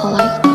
polite.